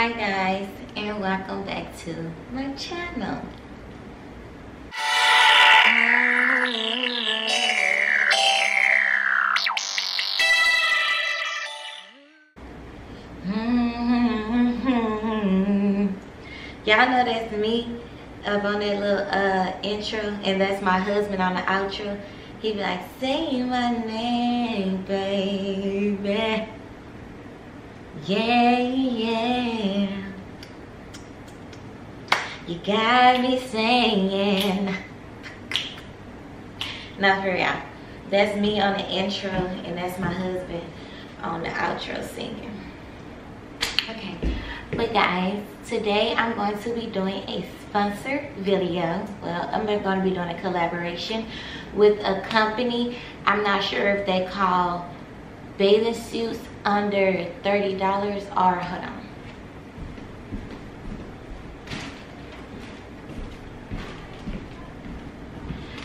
hi guys and welcome back to my channel. Y'all know that's me up on that little uh intro and that's my husband on the outro. He be like say my name baby yeah, yeah. You got me singing. Now for real. That's me on the intro and that's my husband on the outro singing. Okay, but guys, today I'm going to be doing a sponsor video. Well, I'm going to be doing a collaboration with a company. I'm not sure if they call bathing suits under $30 or hold on.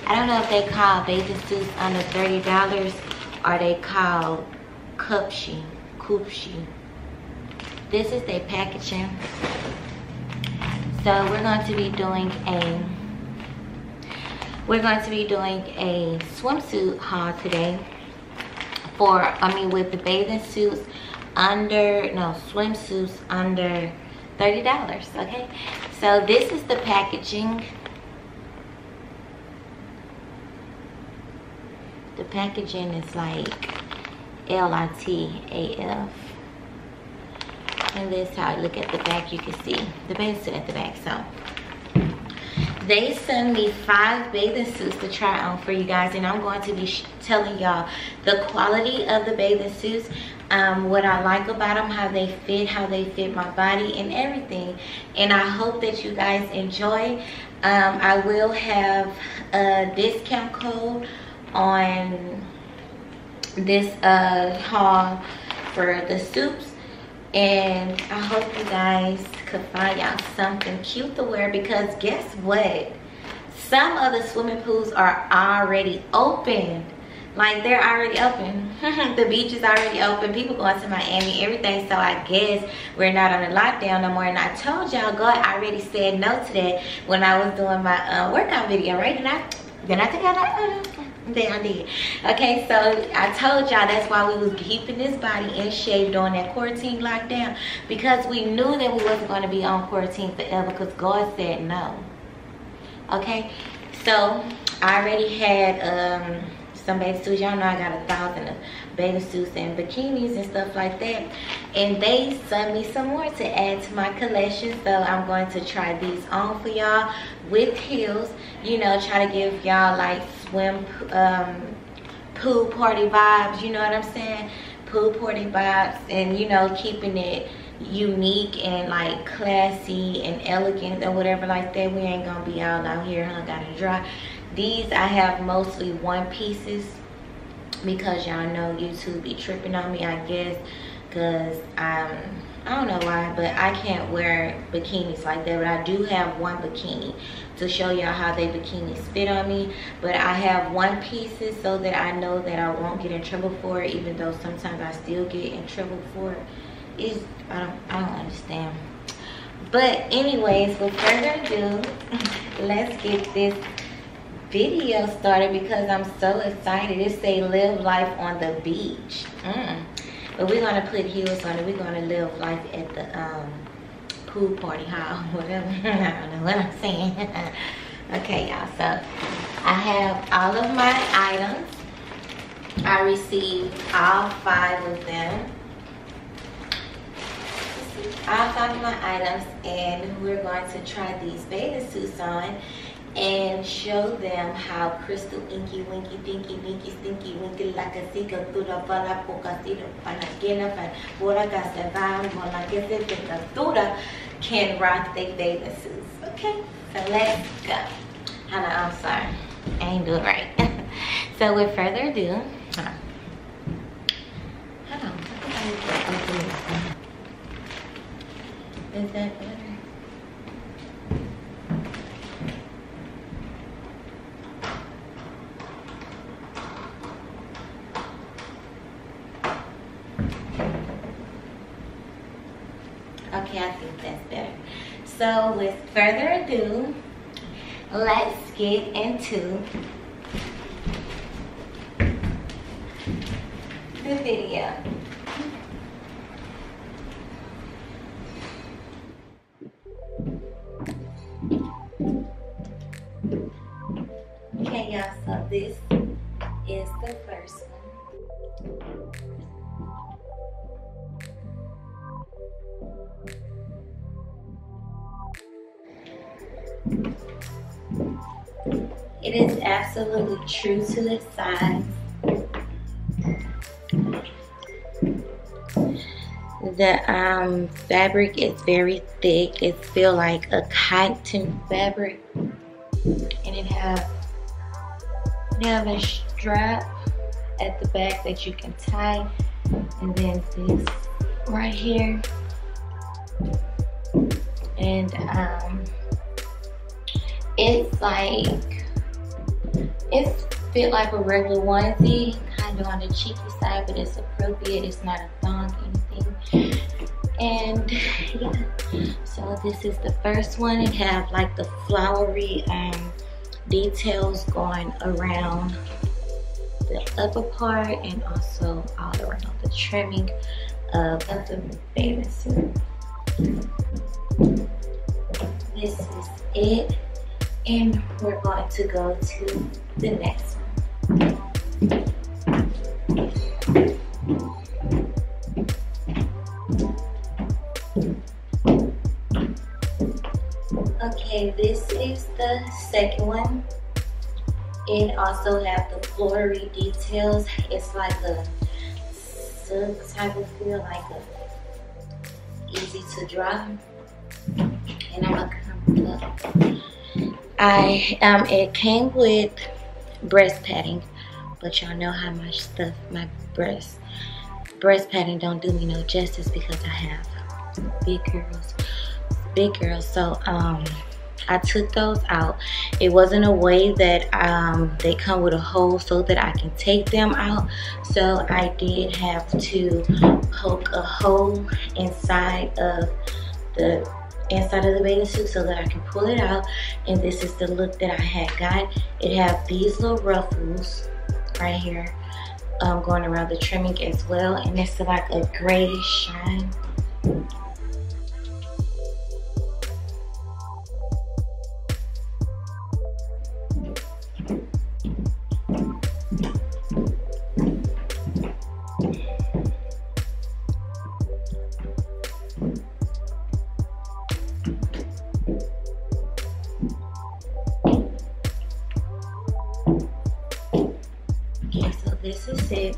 I don't know if they call bathing suits under $30 or they call Cupshe, coopshi. This is their packaging. So we're going to be doing a we're going to be doing a swimsuit haul today for, I mean, with the bathing suits under, no, swimsuits under $30, okay? So this is the packaging. The packaging is like L-I-T-A-F. And this how I look at the back, you can see the bathing suit at the back, so they send me five bathing suits to try on for you guys and i'm going to be telling y'all the quality of the bathing suits um, what i like about them how they fit how they fit my body and everything. And i hope that you guys enjoy. Um, i will have a discount code on this uh, haul for the suits and i hope you guys could find y'all something cute to wear because guess what? Some of the swimming pools are already open. Like they're already open. The beach is already open. People going to miami everything. So i guess we're not on a lockdown no more. And i told y'all god I already said no to that when i was doing my uh, workout video right? And i then i think i like then I did. Okay, so I told y'all that's why we was keeping this body in shape during that quarantine lockdown because we knew that we wasn't going to be on quarantine forever because God said no. Okay, so I already had um, some bathing suits. Y'all know I got a thousand of bathing suits and bikinis and stuff like that. And they sent me some more to add to my collection. So I'm going to try these on for y'all with heels. You know, try to give y'all like swim um, pool party vibes. You know what I'm saying? Pool party vibes and, you know, keeping it unique and like classy and elegant or whatever like that. We ain't gonna be all out here hung out to dry. These I have mostly one pieces because y'all know YouTube be tripping on me, I guess, because um, I don't know why, but I can't wear bikinis like that. But I do have one bikini to show y'all how they bikinis fit on me. But I have one pieces so that I know that I won't get in trouble for it, even though sometimes I still get in trouble for it. Is I don't I don't understand. But anyways, with further ado, let's get this video started because I'm so excited. It say live life on the beach. Mm. But we're gonna put heels on it. We're gonna live life at the um, pool party hall, whatever. I don't know what I'm saying. okay, y'all. So I have all of my items. I received all five of them. All five of my items, and we're going to try these bathing suits on and show them how crystal inky winky dinky dinky stinky winky like a sika tura para poca tira para quena para bora gasta vam mola que se temperatura can rock their bathing suits. Okay, so let's go. Hannah, I'm sorry. I ain't doing right. so with further ado, hold on. Is that better? Okay, I think that's better. So with further ado, let's get into the video. Okay y'all, so this It is absolutely true to its size. The um, fabric is very thick. It feels like a cotton fabric. And it have, it have a strap at the back that you can tie. And then this right here. And um, it's like it's fit like a regular onesie kind of on the cheeky side but it's appropriate it's not a thong anything. And yeah. So this is the first one. It have like the flowery um, details going around the upper part and also all around the trimming of the bathing suit. This is it and we're going to go to the next one. Okay, this is the second one. It also has the flowery details. It's like a silk type of feel, like a easy to dry. And I'm gonna come up I um it came with breast padding, but y'all know how much stuff my breast breast padding don't do me no justice because I have big girls, big girls. So um I took those out. It wasn't a way that um, they come with a hole so that I can take them out. So I did have to poke a hole inside of the inside of the bathing suit so that I can pull it out. And this is the look that I had got. It have these little ruffles right here um, going around the trimming as well. And it's like a grayish shine. This is it.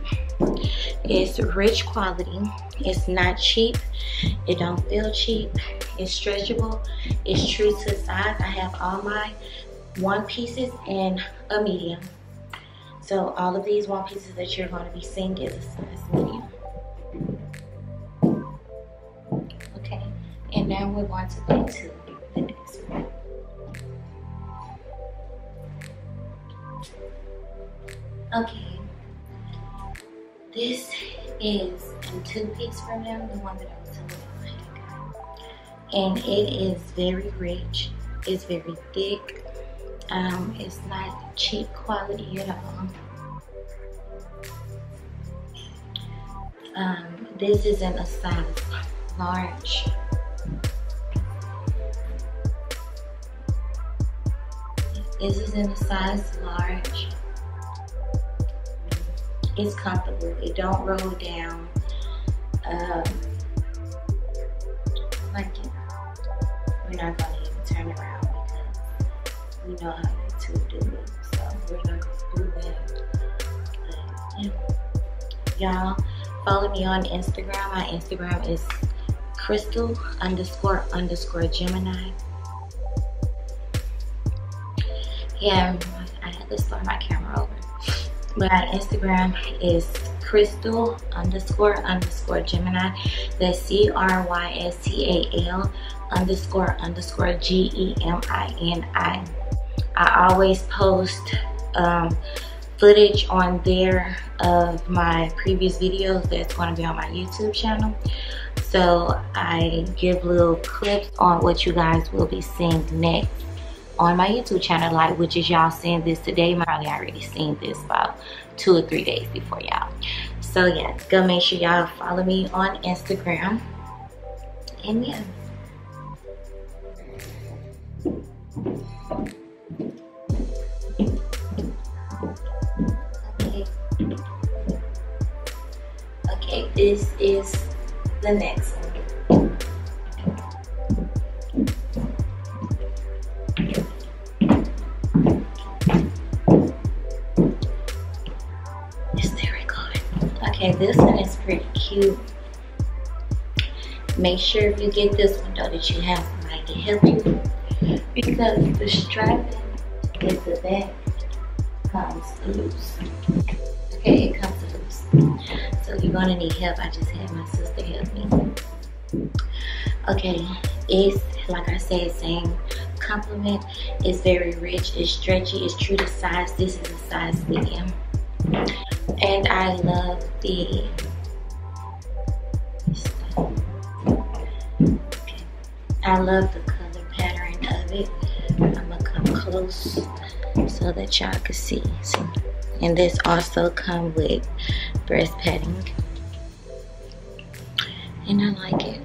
It's rich quality. It's not cheap. It don't feel cheap. It's stretchable. It's true to size. I have all my one pieces in a medium. So all of these one pieces that you're going to be seeing is a size medium. Okay and now we're going to go to the next one. Okay this is a two-piece from them, the one that I was telling you about. And it is very rich. It's very thick. Um, it's not cheap quality at all. Um, this is in a size large. This is in a size large it's comfortable. It don't roll down. Um, like it. We're not gonna even turn around because we know how to do it. So we're gonna do that. Yeah. Y'all follow me on Instagram. My Instagram is crystal underscore underscore Gemini. Yeah, I had to start my camera over. My Instagram is crystal underscore underscore Gemini. That's C-R-Y-S-T-A-L underscore underscore G-E-M-I-N-I. I always post um, footage on there of my previous videos that's going to be on my YouTube channel. so I give little clips on what you guys will be seeing next on my YouTube channel, like which is y'all seeing this today. Probably already seen this about two or three days before y'all. So yeah, go make sure y'all follow me on Instagram. And yeah. Okay. Okay, this is the next one. Cute. Make sure if you get this one though that you have somebody to help you because the strap at the back comes loose. Okay, it comes loose. So you're gonna need help. I just had my sister help me. Okay, it's like I said, same compliment. It's very rich, it's stretchy, it's true to size. This is a size medium and I love the I love the color pattern of it. I'm gonna come close so that y'all can see. see. And this also come with breast padding. And I like it.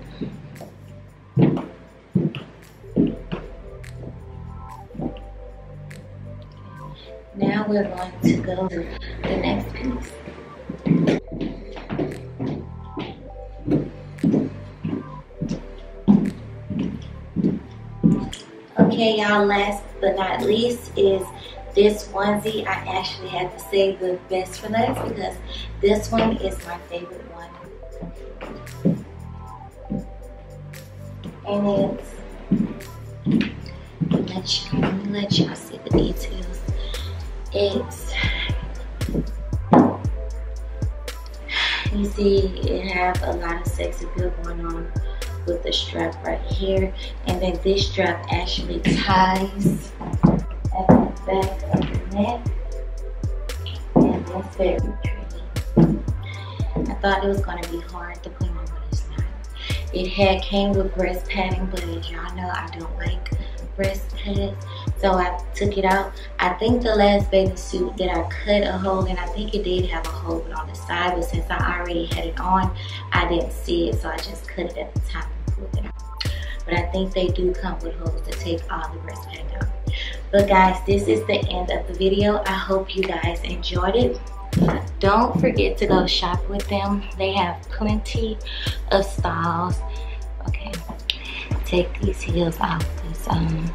Now we're going to go to the next piece. Okay, y'all, last but not least is this onesie. I actually had to save the best for last because this one is my favorite one. And it's, let me let y'all see the details. It's, you see it have a lot of sex appeal going on with the strap right here. And then this strap actually ties at the back of the neck. And that's very pretty. I thought it was gonna be hard to put on, but it's not. It had came with breast padding, but as y'all know, I don't like breast pads. So I took it out. I think the last bathing suit that I cut a hole in, I think it did have a hole on the side, but since I already had it on, I didn't see it, so I just cut it at the top and pulled it out. But I think they do come with holes to take all the breast padding out. But guys, this is the end of the video. I hope you guys enjoyed it. Don't forget to go shop with them. They have plenty of styles. Okay, take these heels off because um,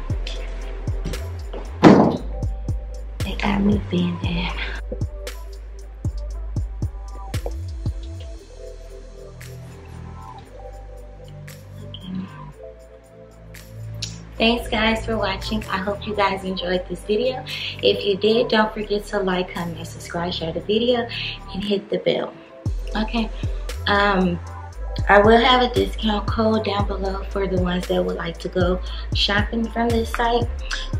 got me bending. Thanks guys for watching. I hope you guys enjoyed this video. If you did, don't forget to like, comment, subscribe, share the video, and hit the bell. Okay. Um, I will have a discount code down below for the ones that would like to go shopping from this site.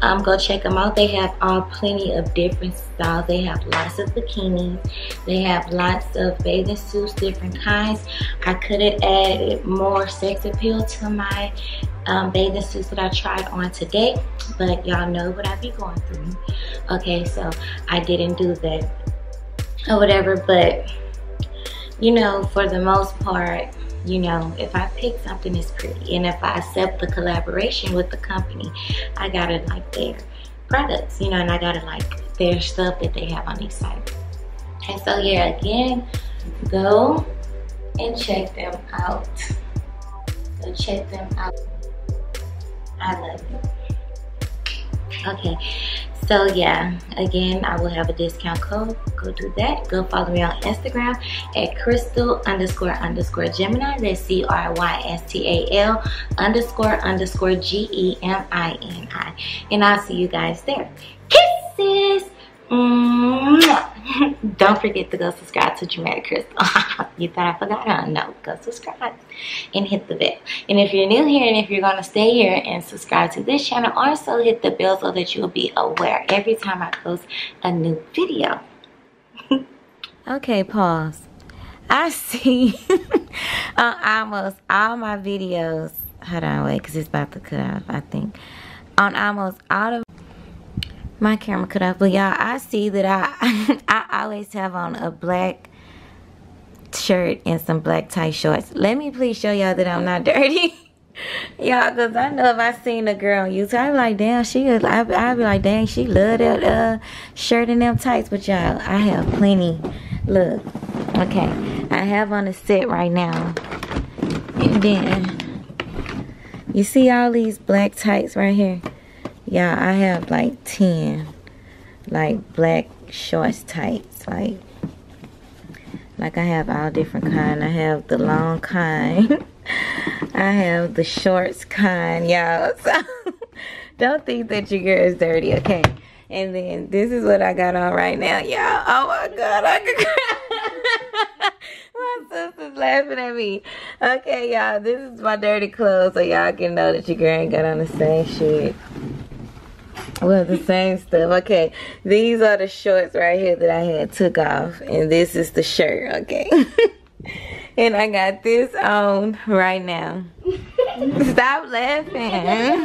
Um, go check them out. They have all plenty of different styles. They have lots of bikinis. They have lots of bathing suits, different kinds. I could have added more sex appeal to my um, bathing suits that I tried on today, but y'all know what I be going through. Okay, so I didn't do that or whatever, but you know, for the most part, you know, if I pick something that's pretty and if I accept the collaboration with the company, I gotta like their products, you know, and I gotta like their stuff that they have on these sites. And so yeah, again, go and check them out. Go check them out. I love you. Okay, so yeah, again, I will have a discount code. Go do that. Go follow me on Instagram at crystal underscore underscore Gemini. That's C-R-Y-S-T-A-L underscore underscore G-E-M-I-N-I. And I'll see you guys there. Kisses! Don't forget to go subscribe to Dramatic Crystal. you thought I forgot? Uh, no, go subscribe and hit the bell. And if you're new here and if you're going to stay here and subscribe to this channel, also hit the bell so that you'll be aware every time I post a new video. okay, pause. I see. uh, almost all my videos. Hold on, wait, because it's about to cut off, I think. On almost all of my camera cut off. But y'all, I see that I, I always have on a black shirt and some black tight shorts. Let me please show y'all that I'm not dirty. y'all, because I know if I seen a girl on YouTube, I'd be like, damn, she, I'd, I'd be like, dang, she love that uh, shirt and them tights. But y'all, I have plenty. Look, okay, I have on a set right now. And then, you see all these black tights right here? Yeah, I have like 10 like black shorts tights like like I have all different kind. I have the long kind. I have the shorts kind, y'all. So don't think that your girl is dirty, okay? And then this is what I got on right now, y'all. Oh my god, I could My sister's laughing at me. Okay, y'all, this is my dirty clothes so y'all can know that your girl ain't got on the same shit. Well, the same stuff. Okay, these are the shorts right here that I had took off, and this is the shirt. Okay, and I got this on right now. Stop laughing.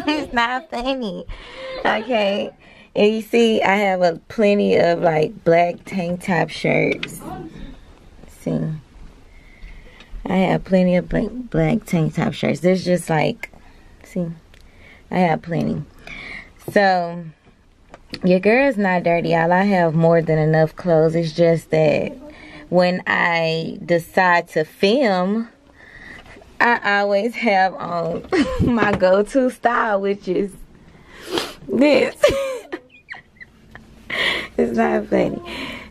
it's not funny. Okay, and you see, I have a plenty of like black tank top shirts. See, I have plenty of black black tank top shirts. There's just like, see, I have plenty. So, your girl's not dirty, y'all. I have more than enough clothes. It's just that when I decide to film, I always have on my go-to style, which is this. it's not funny.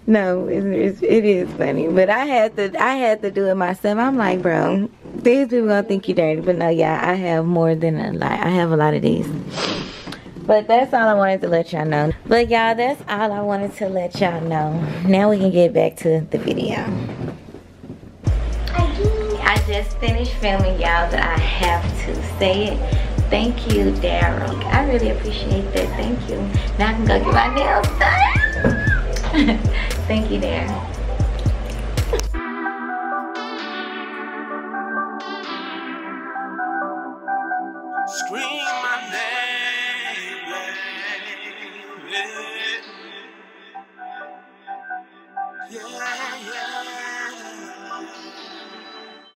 No, it's, it's, it is funny, but I had to I had to do it myself. I'm like, bro, these people gonna think you dirty, but no, yeah, I have more than a lot. I have a lot of these. But that's all I wanted to let y'all know. But y'all, that's all I wanted to let y'all know. Now we can get back to the video. I just finished filming y'all, but I have to say it. Thank you, Daryl. I really appreciate that. Thank you. Now I can go get my nails done. Thank you, Daryl.